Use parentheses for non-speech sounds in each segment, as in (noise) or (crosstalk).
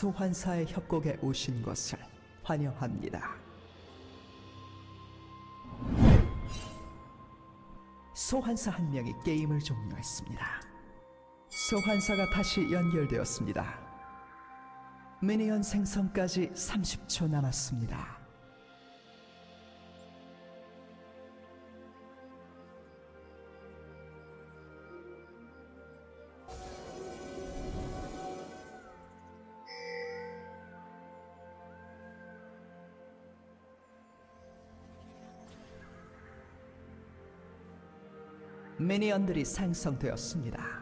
소환사의 협곡에 오신 것을 환영합니다. 소환사 한 명이 게임을 종료했습니다. 소환사가 다시 연결되었습니다. 미니언 생성까지 30초 남았습니다. 미니언들이 생성되었습니다.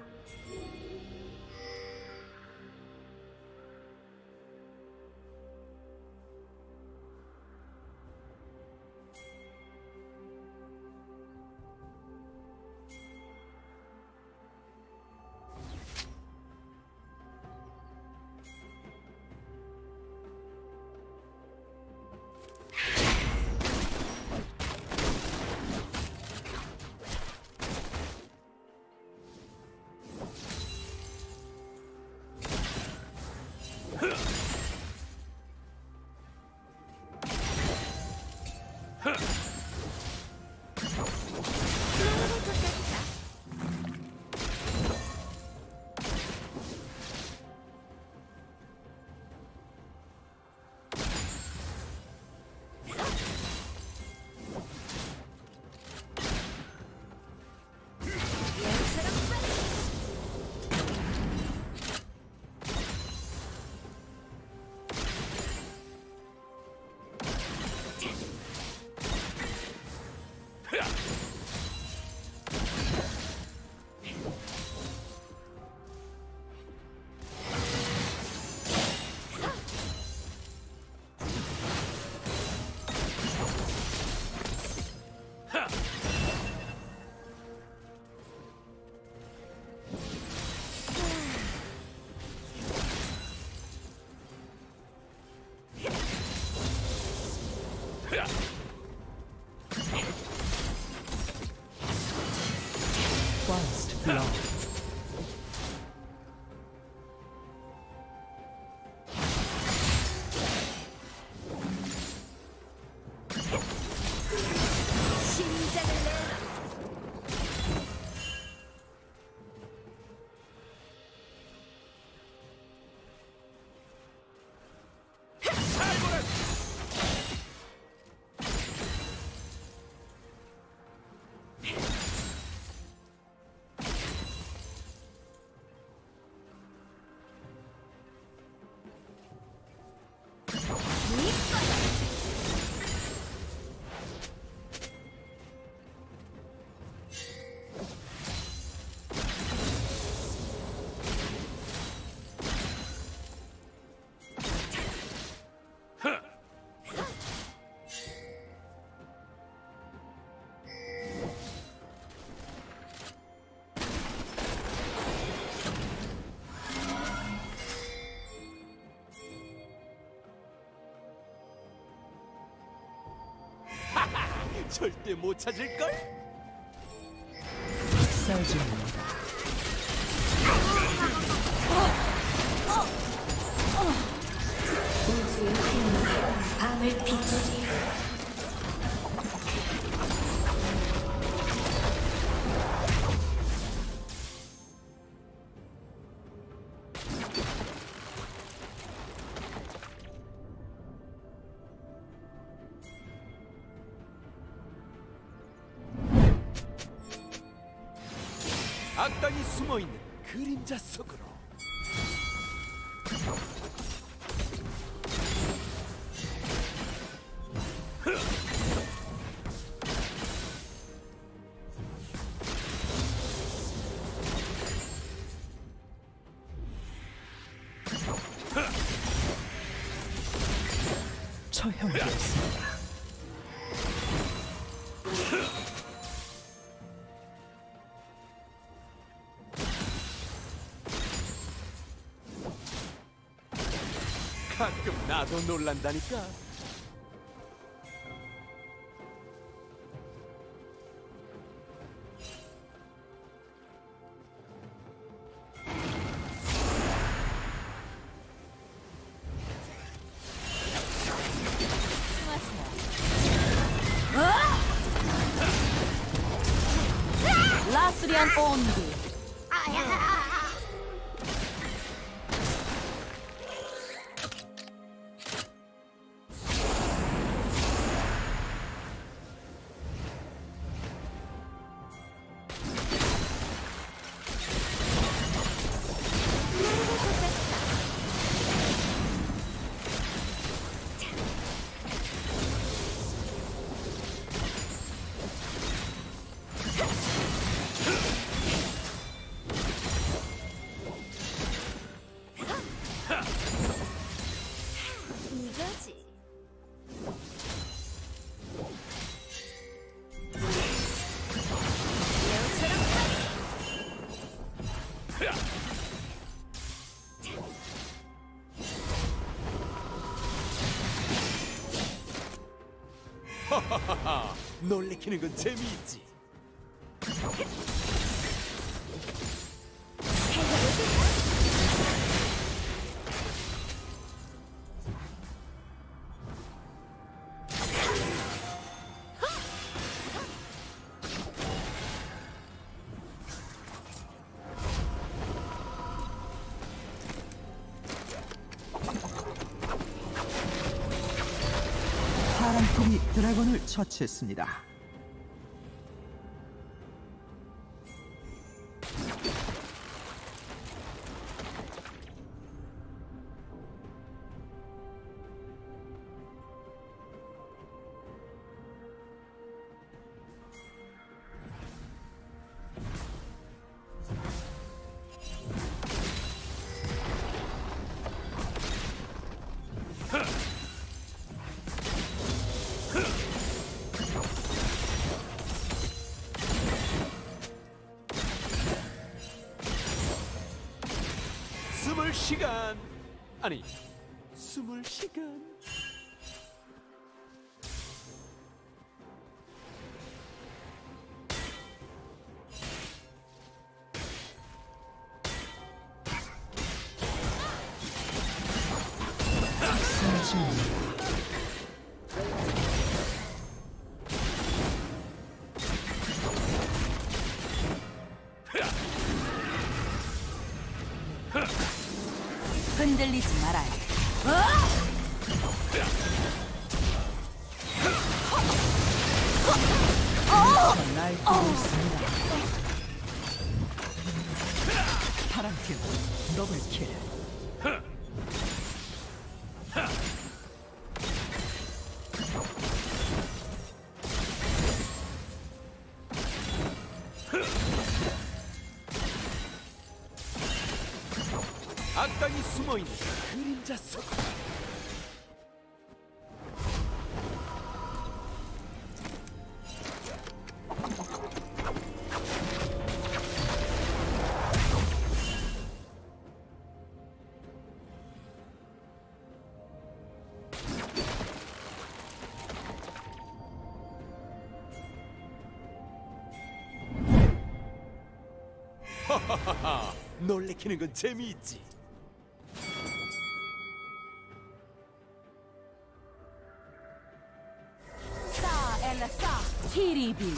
절대 못 찾을걸? 쌀줍니다. 우주의 힘은 밤을 비추리. 악당이 숨어있는 그림자 속으로 가끔 나도 놀란다니까 놀래키는 건 재미있지. 팀이 드래곤을 처치했습니다. 숨을 시간. 아니, 숨을 시간. 날뛰고 있습니다. 파란 팀 더블킬. (laughs) 놀래키는 건 재미있지. 티리비.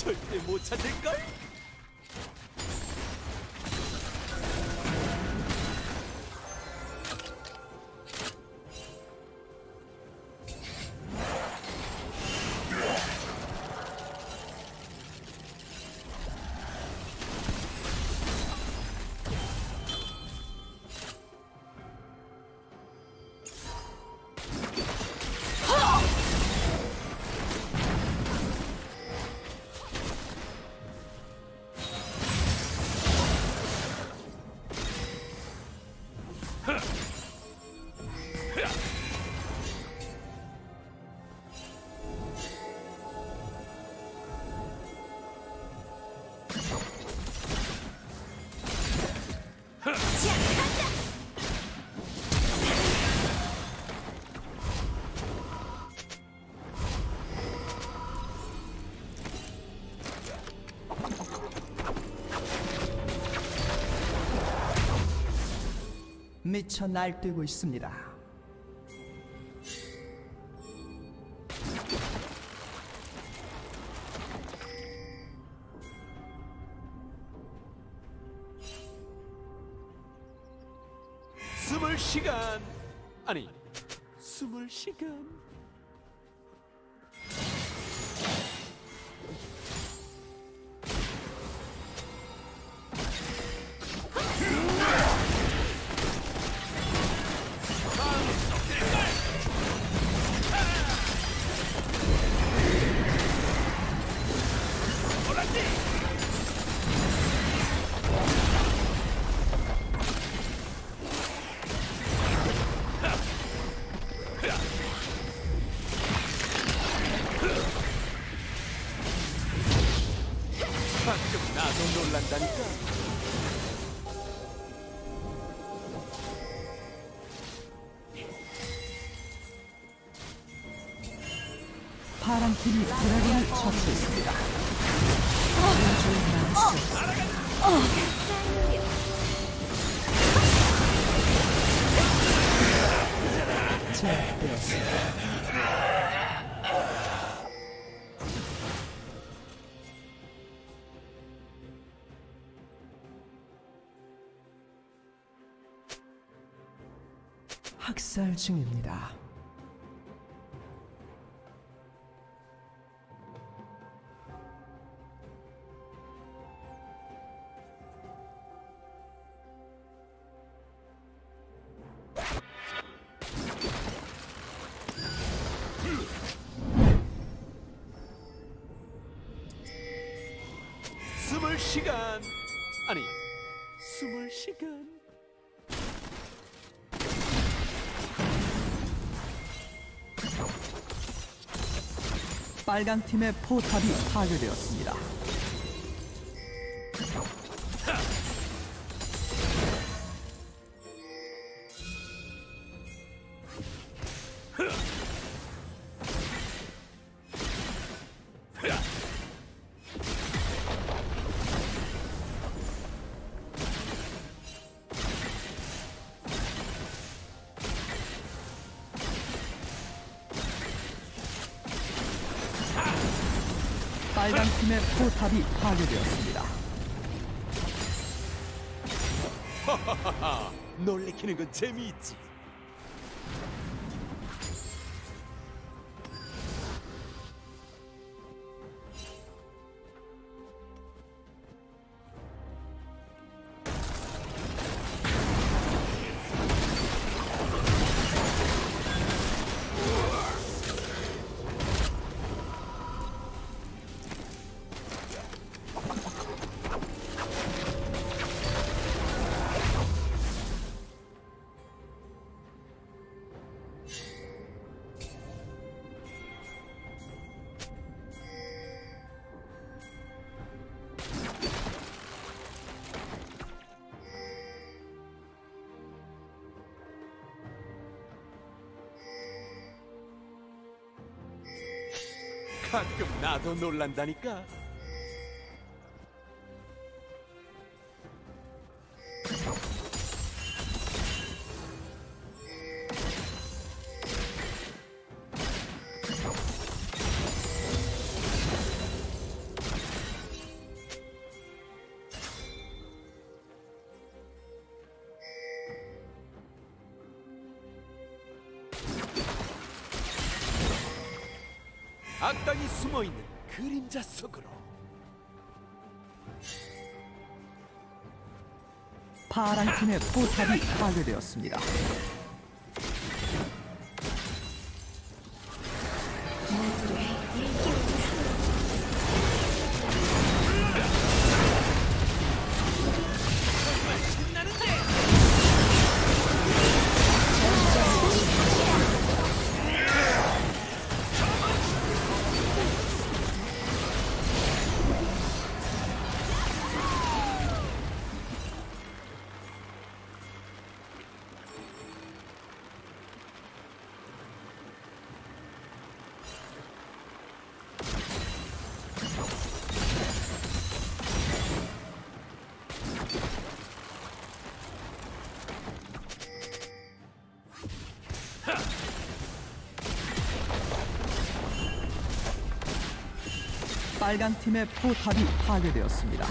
절대 못 찾을걸? 미쳐 날뛰고 있습니다. 숨을 시간 아니 숨을 시간 팀이 드래곤을 처치했습니다. 학살 중입니다. 빨간 팀의 포탑이 파괴되었습니다. 포탑이 파괴되었습니다. (laughs) 놀래키는 건 재미있지 가끔 나도 놀란다니까 악당이 숨어있는 그림자 속으로 파란 팀의 포탑이 파괴되었습니다. 빨강 팀의 포탑이 파괴되었습니다.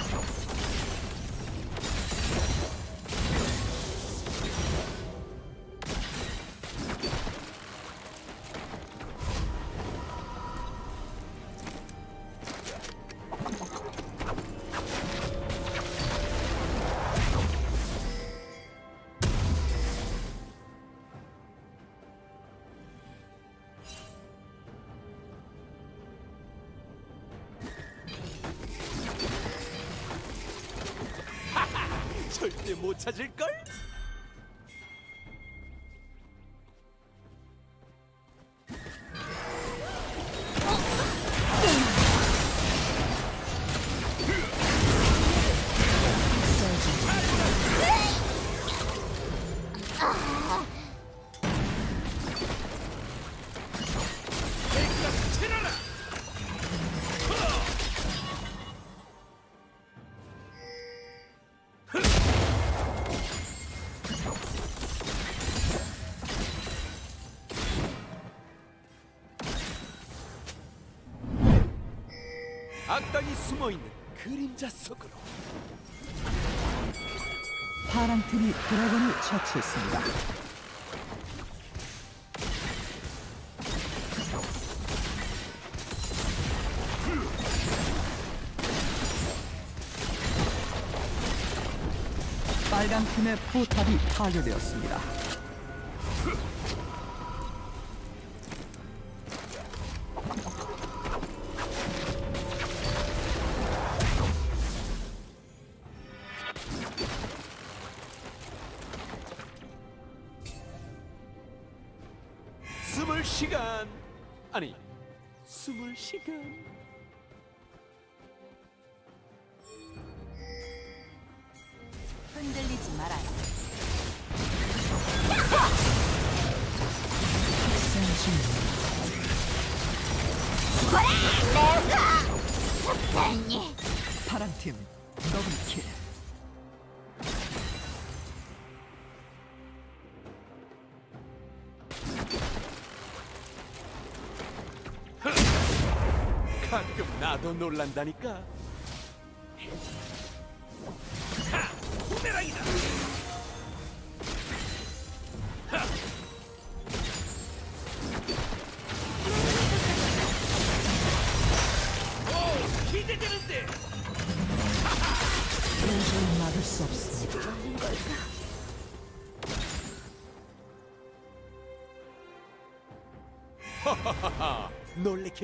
못 찾을걸? 그림자 속으로 파랑 팀이 드래곤을 처치했습니다. 빨강 팀의 포탑이 파괴되었습니다. 숨을 시간 흔들리지 말아요. 파랑 팀 더블킬. 나도 놀란다니까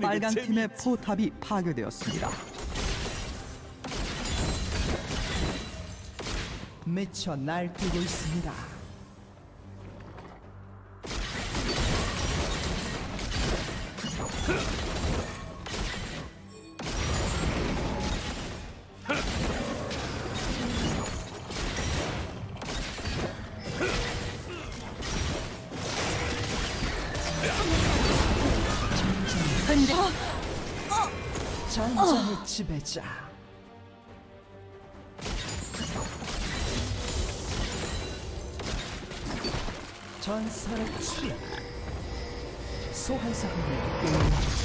빨간 게 팀의 포탑이 파괴되었습니다. 미쳐 날뛰고 있습니다. 지배자. 전설의 출현. 소환사를 이끌어주십시오.